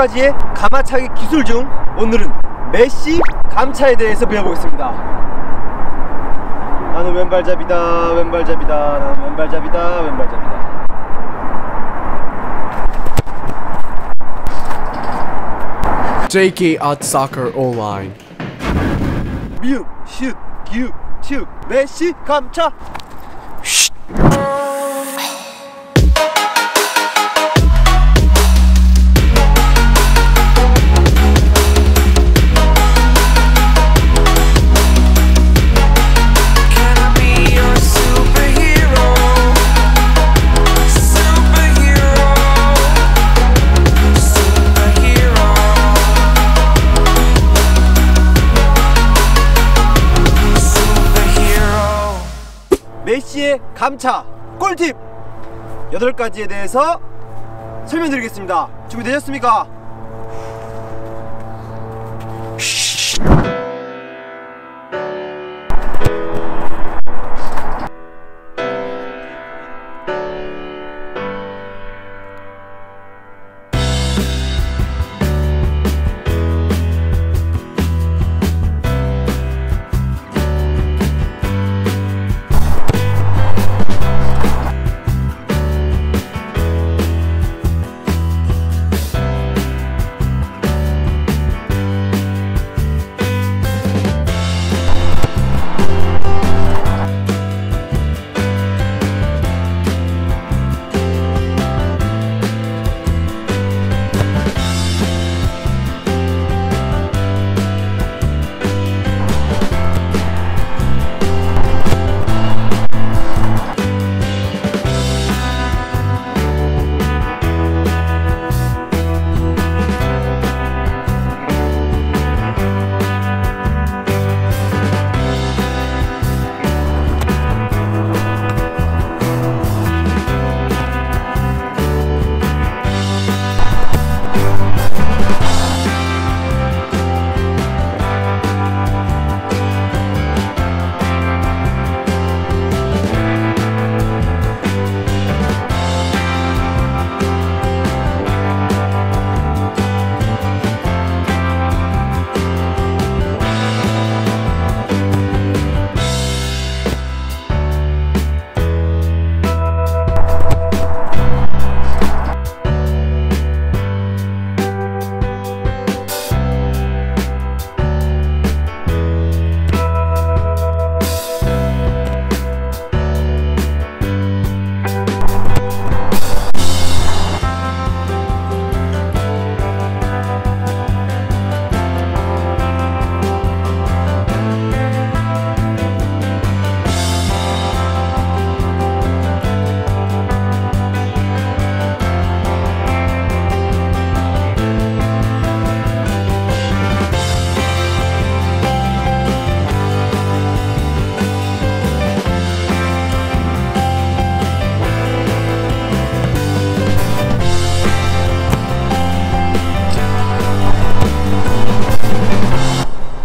가지의 가마차기 기술 중 오늘은 메시 감차에 대해서 배워보겠습니다. 나는 왼발잡이다, 왼발잡이다, 나는 왼발잡이다, 왼발잡이다. JK Art Soccer Online. 미음, 슛, 기읍, 치읍, 메시 감차. 감차 꿀팁 8가지에 대해서 설명드리겠습니다. 준비되셨습니까?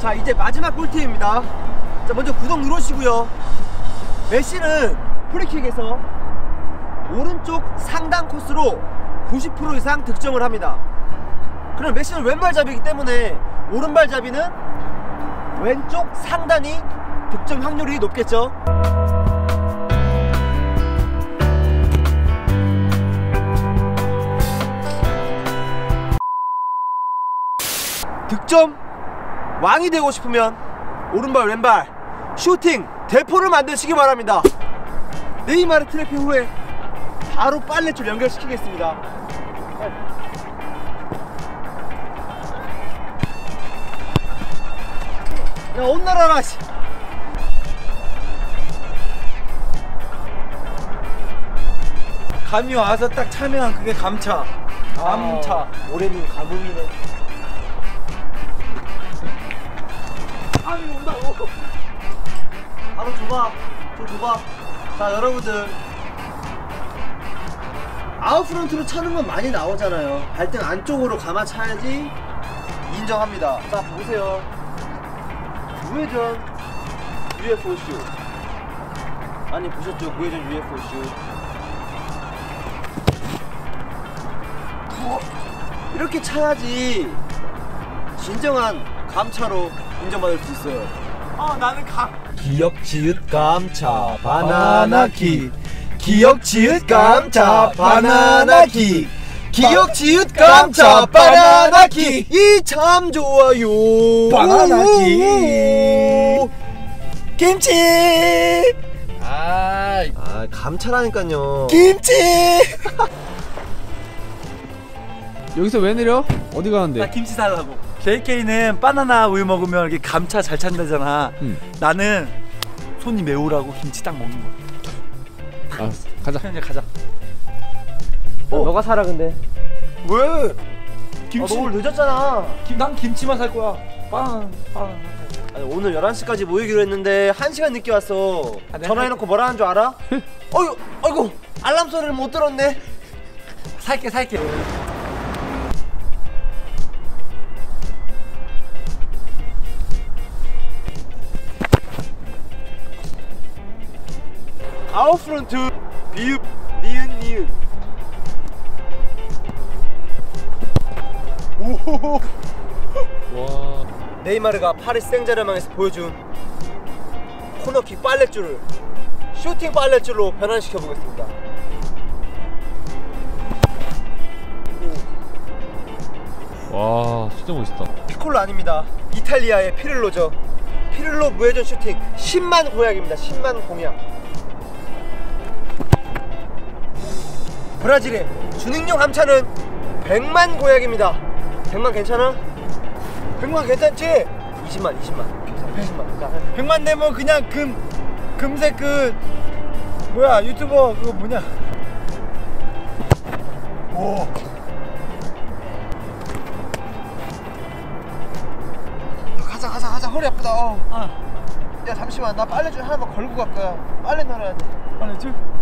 자 이제 마지막 꿀팁입니다. 자 먼저 구독 누르시고요. 메시는 프리킥에서 오른쪽 상단 코스로 90% 이상 득점을 합니다. 그럼 메시는 왼발잡이기 때문에 오른발잡이는 왼쪽 상단이 득점 확률이 높겠죠? 득점 왕이 되고 싶으면 오른발 왼발 슈팅 대포를 만드시기 바랍니다 네이마르 트래핑 후에 바로 빨래줄 연결시키겠습니다 야 온나라라 씨. 감이 와서 딱 차면 그게 감차. 감차. 아, 올해는 가뭄이네 줘봐 저 줘봐 자 여러분들. 아웃프런트로 차는 건 많이 나오잖아요. 발등 안쪽으로 감아 차야지 인정합니다. 자 보세요. 우회전 UFO 쇼 많이 보셨죠? 우회전 UFO 쇼 이렇게 차야지 진정한 감차로 인정받을 수 있어요. 아 나는 감 기억 지읒 감차 바나나키 기억 지읒 감차 바나나키 기억 지읒 감차 바나나키 이참 좋아요. 바나나키. 김치. 아, 아 감차라니까요. 김치. 여기서 왜 내려? 어디 나 가는데? 김치 살라고 JK는 바나나 우유 먹으면 이렇게 감차 잘 찬다잖아 응. 나는 손이 매우라고 김치 딱 먹는 거야 알았어. 가자. 이제 가자 어, 너가 사라 근데 왜? 김치 아, 너무 늦었잖아 김, 난 김치만 살 거야 빵, 빵. 아니, 오늘 11시까지 모이기로 했는데 1시간 늦게 왔어 아, 전화해놓고 뭐라 하는 줄 알아? 어이구 어이구 알람 소리를 못 들었네 살게 살게 아웃프론트 비읍 니은 니은. 오. 와. 네이마르가 파리 생제르맹에서 보여준 코너킥 빨랫줄을 슈팅 빨랫줄로 변환시켜 보겠습니다. 와, 진짜 멋있다. 피콜로 아닙니다. 이탈리아의 피를로죠. 피를로 무회전 슈팅 10만 공약입니다. 10만 공약 브라질의 주능력 함차는 100만 공약입니다. 100만 괜찮아? 100만 괜찮지? 20만 20만. 괜찮아 20만. 자, 100만 내면 그냥 금 금색 그 뭐야 유튜버 그거 뭐냐? 오. 가자 가자 가자. 허리 아프다. 어. 아, 야 잠시만. 나 빨래 좀 하나만 걸고 갈 거야. 빨래 널어야 돼. 쭉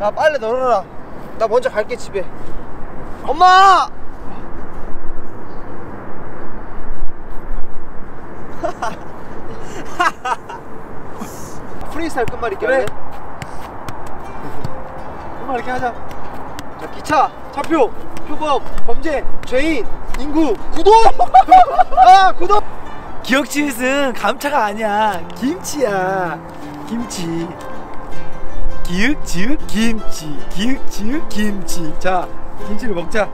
야 빨래 널어라. 나 먼저 갈게 집에. 엄마! 프리스타일 끝말잇기 그래. 할래? 이렇게 하자. 자 기차 차표 표범 범죄 죄인 인구 구독! 아 구독! 기억지읒은 감차가 아니야. 김치야. 김치 기윽 지윽 김치 기윽 지윽 김치. 자 김치를 먹자.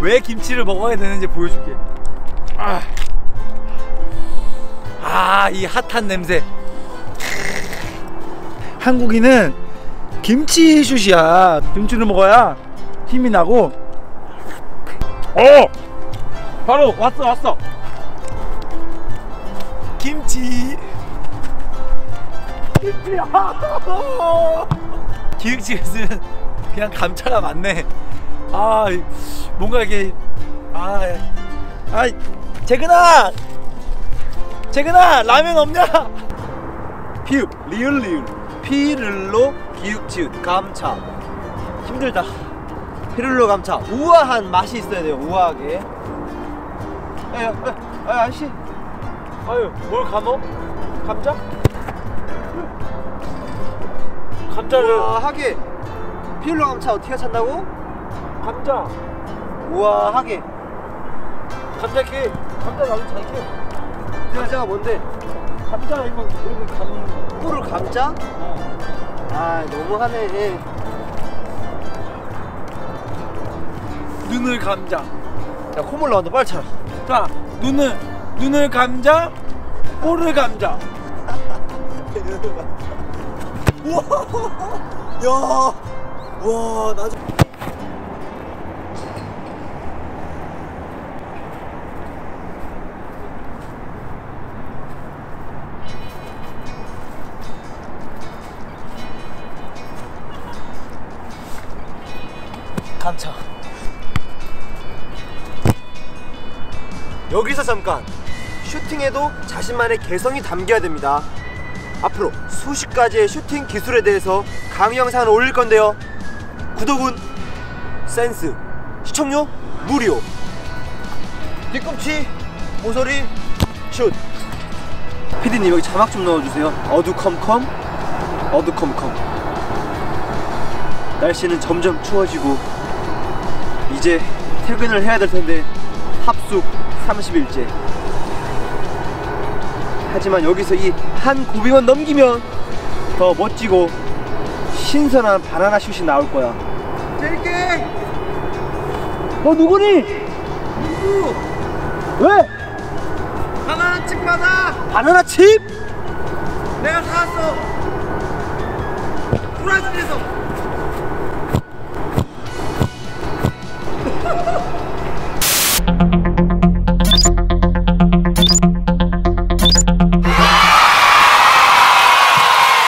왜 김치를 먹어야 되는지 보여줄게. 아이 핫한 냄새. 한국인은 김치 슛이야. 김치를 먹어야 힘이 나고. 어! 바로 왔어 왔어 기획집에서는 그냥 감차가 많네. 아 뭔가 이게 아, 아 재근아! 재근아 라면 없냐? 피읍 리을 리을. 피를로 기육 지읒 감차 힘들다. 피를로 감차 우아한 맛이 있어야 돼요 우아하게. 야, 야, 야, 야 아저씨. 아유 뭘 감어? 감자 감자를 우아하게 피를로 감차 어떻게 찾는다고? 감자 우아하게 감자 캐 감자 나도 잘 캐. 감자가 뭔데? 감자 이거 이렇게 감는 거. 꿀을 감자? 어. 아 너무하네 눈을 감자. 야 콧물 나온다 빨리 차라 자, 눈을 눈을 감자, 꼬를 감자. 야와나 좀... 감차 여기서 잠깐 슈팅에도 자신만의 개성이 담겨야 됩니다 앞으로 수십 가지의 슈팅 기술에 대해서 강의 영상을 올릴 건데요. 구독은 센스 시청료 무료. 뒤꿈치 모서리 슛. 피디님 여기 자막 좀 넣어주세요. 어두컴컴 어두컴컴. 날씨는 점점 추워지고 이제 퇴근을 해야 될 텐데 합숙 30일째 하지만 여기서 이 한 고비만 넘기면 더 멋지고 신선한 바나나 슛이 나올 거야 재밌게 너 누구니? 누구? 왜? 바나나 칩 받아 바나나 칩? 내가 사왔어 브라질에서